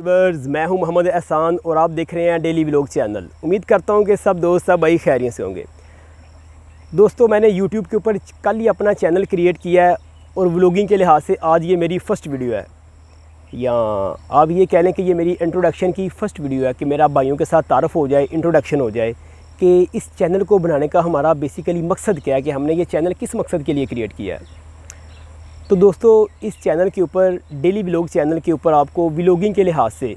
Viewers मैं हूँ मोहम्मद एहसान और आप देख रहे हैं डेली व्लॉग चैनल। उम्मीद करता हूँ कि सब दोस्त सब बड़ी खैरियत से होंगे। दोस्तों, मैंने यूट्यूब के ऊपर कल ही अपना चैनल क्रिएट किया है और व्लॉगिंग के लिहाज से आज ये मेरी फ़र्स्ट वीडियो है। या, आप ये कह लें कि ये मेरी इंट्रोडक्शन की फ़र्स्ट वीडियो है कि मेरा भाइयों के साथ तारफ़ हो जाए इंट्रोडक्शन हो जाए कि इस चैनल को बनाने का हमारा बेसिकली मकसद क्या है कि हमने ये चैनल किस मकसद के लिए क्रिएट किया है। तो दोस्तों, इस चैनल के ऊपर, डेली ब्लॉग चैनल के ऊपर आपको व्लॉगिंग के लिहाज से,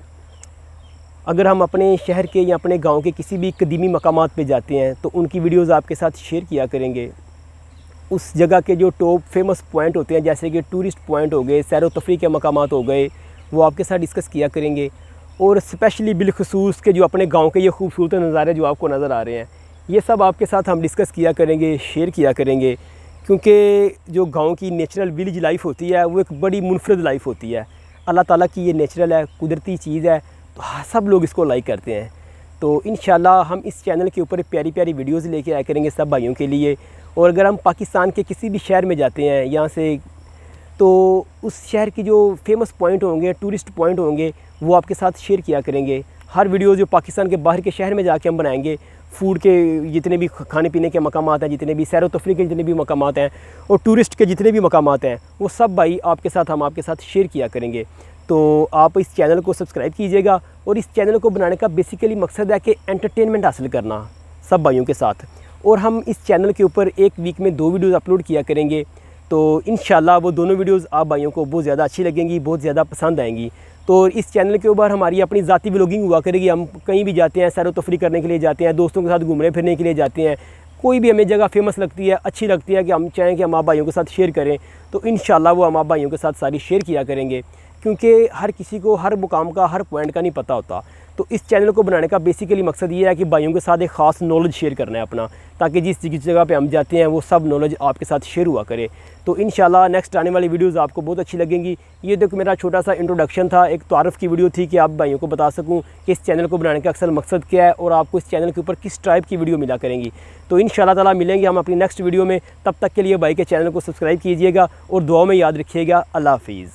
अगर हम अपने शहर के या अपने गाँव के किसी भी कदीमी मकाम पे जाते हैं तो उनकी वीडियोस आपके साथ शेयर किया करेंगे। उस जगह के जो टॉप फ़ेमस पॉइंट होते हैं, जैसे कि टूरिस्ट पॉइंट हो गए, सैर तफरी के मकाम हो गए, वो आपके साथ डिस्कस किया करेंगे। और स्पेशली बिलखसूस के जो अपने गाँव के ये खूबसूरत नज़ारे जो आपको नज़र आ रहे हैं, ये सब आपके साथ हम डिस्कस किया करेंगे, शेयर किया करेंगे। क्योंकि जो गाँव की नेचुरल विलेज लाइफ होती है, वो एक बड़ी मुनफरद लाइफ होती है। अल्लाह ताला की ये नेचुरल है, कुदरती चीज़ है तो हाँ सब लोग इसको लाइक करते हैं। तो इन हम इस चैनल के ऊपर प्यारी प्यारी वीडियोज़ लेके आया करेंगे सब भाइयों के लिए। और अगर हम पाकिस्तान के किसी भी शहर में जाते हैं, यहाँ से तो उस शहर की जो फ़ेमस पॉइंट होंगे टूरिस्ट पॉइंट होंगे, वो आपके साथ शेयर किया करेंगे। हर वीडियो जो पाकिस्तान के बाहर के शहर में जाके हम बनाएँगे फ़ूड के जितने भी खाने पीने के मकाम हैं, जितने भी सैर तफरी के जितने भी मकाम हैं और टूरिस्ट के जितने भी मकाम हैं, वो सब भाई आपके साथ, हम आपके साथ शेयर किया करेंगे। तो आप इस चैनल को सब्सक्राइब कीजिएगा और इस चैनल को बनाने का बेसिकली मकसद है कि एंटरटेनमेंट हासिल करना सब भाइयों के साथ। और हम इस चैनल के ऊपर एक वीक में दो वीडियोज़ अपलोड किया करेंगे। तो इन वो दोनों वीडियोज़ आप भाइयों को बहुत ज़्यादा अच्छी लगेंगी, बहुत ज़्यादा पसंद आएँगी। तो इस चैनल के ऊपर हमारी अपनी ज़ाती ब्लॉगिंग हुआ करेगी। हम कहीं भी जाते हैं, सैर तफरी करने के लिए जाते हैं, दोस्तों के साथ घूमने फिरने के लिए जाते हैं। कोई भी हमें जगह फ़ेमस लगती है, अच्छी लगती है कि हम चाहें कि हम आप भाइयों के साथ शेयर करें तो इन वो हम आप भाइयों के साथ सारी शेयर किया करेंगे। क्योंकि हर किसी को, हर मुकाम का, हर पॉइंट का नहीं पता होता। तो इस चैनल को बनाने का बेसिकली मकसद ये है कि भाइयों के साथ एक ख़ास नॉलेज शेयर करना है अपना, ताकि जिस जिस जगह पे हम जाते हैं, वो सब नॉलेज आपके साथ शेयर हुआ करे। तो इन नेक्स्ट आने वाली वीडियोज़ आपको बहुत अच्छी लगेंगी। ये देखो, मेरा छोटा सा इंट्रोडक्शन था, एक तारफ़ की वीडियो थी कि आप भाइयों को बता सकूँ कि इस चैनल को बनाने का अक्सर मकसद क्या है और आपको इस चैनल के ऊपर किस टाइप की वीडियो मिला करेंगी। तो इन ताला मिलेंगे हम अपनी नेक्स्ट वीडियो में। तब तक के लिए भाई के चैनल को सब्सक्राइब कीजिएगा और दुआ में याद रखिएगा। अल्लाह हाफिज़।